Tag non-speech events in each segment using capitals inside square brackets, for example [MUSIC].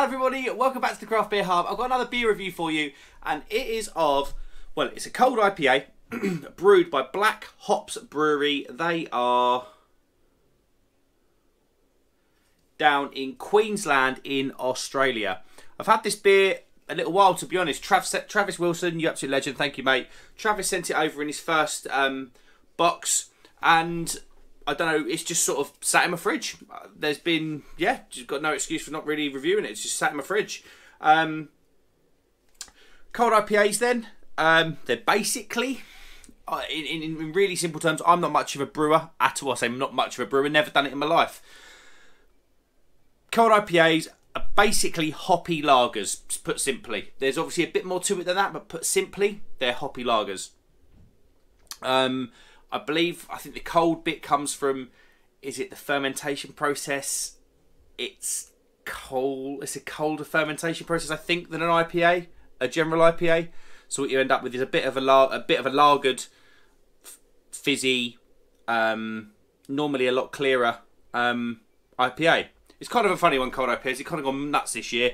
Hi everybody, welcome back to the Craft Beer Hub. I've got another beer review for you, and it is of, well, it's a cold IPA [CLEARS THROAT] brewed by Black Hops Brewery. They are down in Queensland in Australia. I've had this beer a little while to be honest. Travis, Travis Wilson, you absolute legend, thank you mate. Travis sent it over in his first um, box, and I don't know. It's just sort of sat in my fridge. There's been yeah, just got no excuse for not really reviewing it. It's just sat in my fridge. Um, cold IPAs then. Um, they're basically, uh, in, in, in really simple terms, I'm not much of a brewer at all. I say I'm not much of a brewer. Never done it in my life. Cold IPAs are basically hoppy lagers. Put simply, there's obviously a bit more to it than that, but put simply, they're hoppy lagers. Um, I believe I think the cold bit comes from is it the fermentation process? It's cold. It's a colder fermentation process, I think, than an IPA, a general IPA. So what you end up with is a bit of a a bit of a lagered, fizzy, um, normally a lot clearer um, IPA. It's kind of a funny one, cold IPAs. It's kind of gone nuts this year.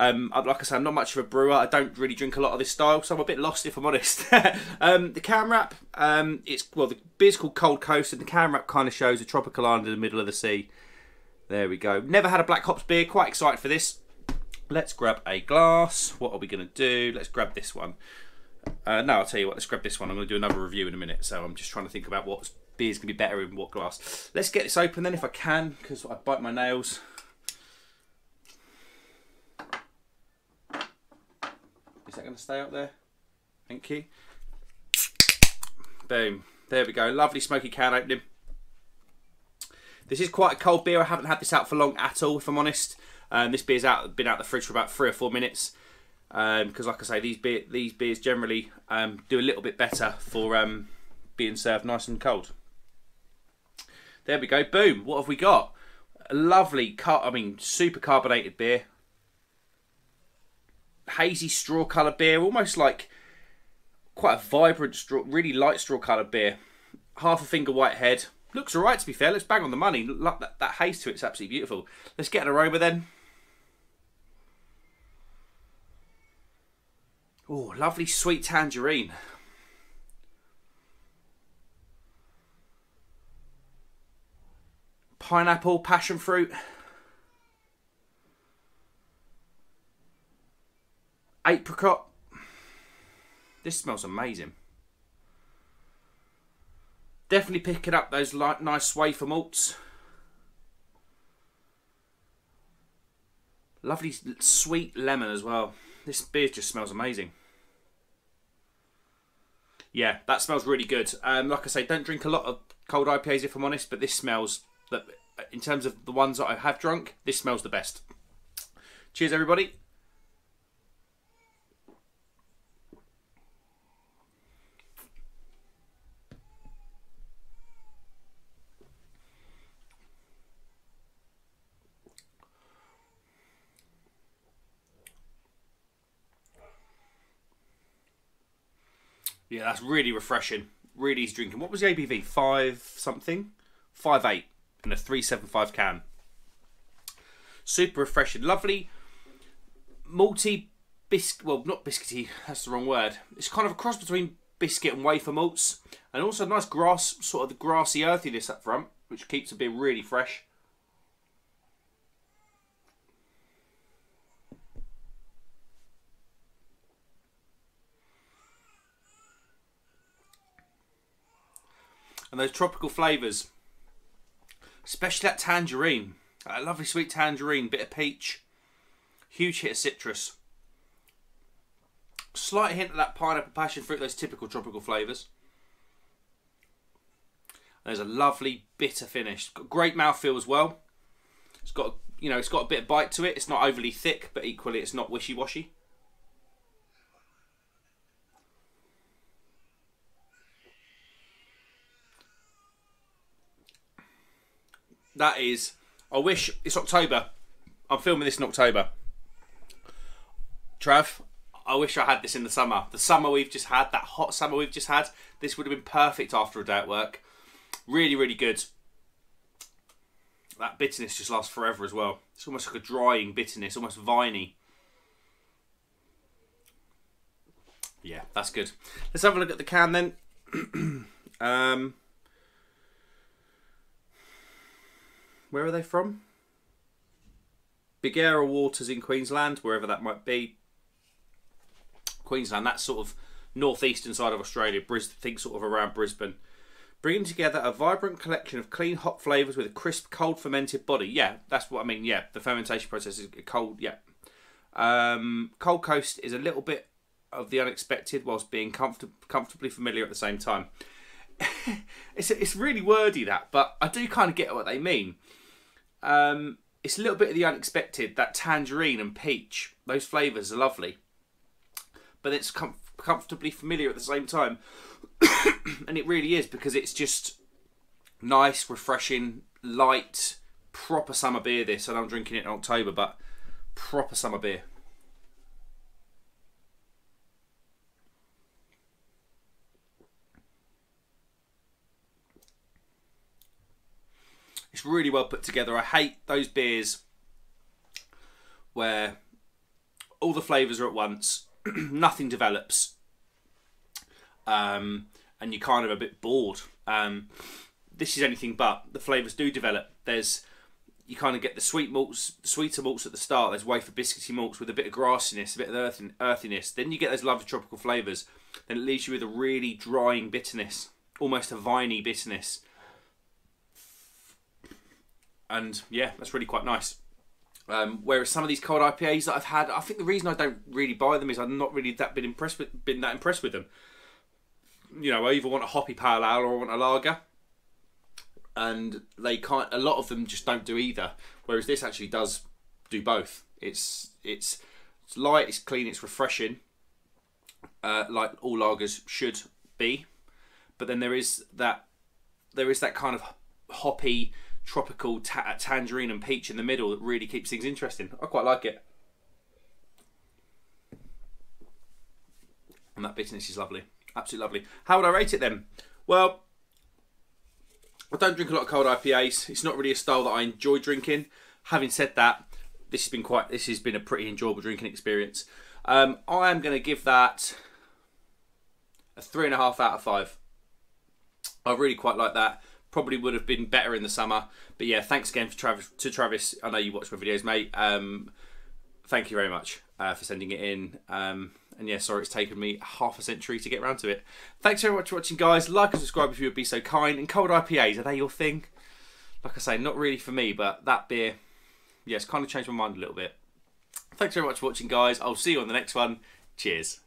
Um, like I said, I'm not much of a brewer. I don't really drink a lot of this style, so I'm a bit lost if I'm honest. [LAUGHS] um, the can wrap, um, it's well, the beer's called Cold Coast, and the can wrap kind of shows a tropical island in the middle of the sea. There we go. Never had a black hops beer. Quite excited for this. Let's grab a glass. What are we going to do? Let's grab this one. Uh, no, I'll tell you what. Let's grab this one. I'm going to do another review in a minute, so I'm just trying to think about what beer's going to be better in what glass. Let's get this open then, if I can, because I bite my nails. That going to stay up there? Thank you. Boom. There we go. Lovely smoky can opening. This is quite a cold beer. I haven't had this out for long at all, if I'm honest. Um, this beer's out been out the fridge for about three or four minutes. Because, um, like I say, these beer these beers generally um, do a little bit better for um, being served nice and cold. There we go. Boom. What have we got? A lovely, I mean, super carbonated beer hazy straw colour beer, almost like quite a vibrant straw, really light straw coloured beer. Half a finger white head. Looks alright to be fair. Let's bang on the money. That, that haze to it's absolutely beautiful. Let's get an aroma then. Oh, lovely sweet tangerine. Pineapple, passion fruit. Apricot. This smells amazing. Definitely picking up those light, nice wafer malts. Lovely sweet lemon as well. This beer just smells amazing. Yeah, that smells really good. Um, like I say, don't drink a lot of cold IPAs if I'm honest, but this smells, in terms of the ones that I have drunk, this smells the best. Cheers, everybody. Yeah, that's really refreshing. Really easy drinking. What was the ABV? Five something? Five eight in a three seven five can. Super refreshing. Lovely malty biscuit. Well, not biscuity. That's the wrong word. It's kind of a cross between biscuit and wafer malts, and also nice grass, sort of the grassy earthiness up front, which keeps the beer really fresh. And those tropical flavours, especially that tangerine, a lovely sweet tangerine, bit of peach, huge hit of citrus, slight hint of that pineapple passion fruit, those typical tropical flavours. There's a lovely bitter finish. Got great mouthfeel as well. It's got you know it's got a bit of bite to it. It's not overly thick, but equally it's not wishy washy. That is. I wish it's October. I'm filming this in October. Trav, I wish I had this in the summer. The summer we've just had, that hot summer we've just had, this would have been perfect after a day at work. Really, really good. that bitterness just lasts forever as well. It's almost like a drying bitterness, almost viney. Yeah, that's good. Let's have a look at the can then. [CLEARS THROAT] um, where are they from? Biggera Waters in Queensland, wherever that might be. Queensland, that sort of northeastern side of Australia. Brisbane, think sort of around Brisbane. Bringing together a vibrant collection of clean hot flavours with a crisp, cold fermented body. Yeah, that's what I mean. Yeah, the fermentation process is cold. Yeah. Um, cold Coast is a little bit of the unexpected whilst being comfort- comfortably familiar at the same time. [LAUGHS] it's, it's really wordy that, but I do kind of get what they mean. Um, it's a little bit of the unexpected. That tangerine and peach, those flavours are lovely, but it's com- comfortably familiar at the same time. [COUGHS] and it really is because it's just nice, refreshing, light, proper summer beer. This, and I'm drinking it in October, but proper summer beer. It's really well put together. I hate those beers where all the flavours are at once, [CLEARS THROAT] nothing develops, um, and you're kind of a bit bored. Um, this is anything but. The flavours do develop. There's you kind of get the sweet malts, sweeter malts at the start. There's wafer biscuity malts with a bit of grassiness, a bit of earthin, earthiness. Then you get those lovely tropical flavours. Then it leaves you with a really drying bitterness, almost a viney bitterness and yeah, that's really quite nice. Um, whereas some of these cold IPAs that I've had, I think the reason I don't really buy them is I'm not really that been impressed with, been that impressed with them. You know, I either want a hoppy pale ale or I want a lager, and they can't. A lot of them just don't do either. Whereas this actually does do both. It's it's it's light, it's clean, it's refreshing, uh, like all lagers should be. But then there is that there is that kind of hoppy tropical ta- tangerine and peach in the middle that really keeps things interesting. I quite like it. And that bitterness is lovely. Absolutely lovely. How would I rate it then? Well, I don't drink a lot of cold IPAs. It's not really a style that I enjoy drinking. Having said that, this has been quite this has been a pretty enjoyable drinking experience. Um, I am going to give that a three and a half out of five. I really quite like that probably would have been better in the summer. But yeah, thanks again for Travis. To Travis, I know you watch my videos, mate. Um, thank you very much uh, for sending it in. Um, and yeah, sorry it's taken me half a century to get around to it. Thanks very much for watching, guys. Like and subscribe if you would be so kind. And cold IPAs, are they your thing? Like I say, not really for me, but that beer, it's kind of changed my mind a little bit. Thanks very much for watching, guys. I'll see you on the next one. Cheers.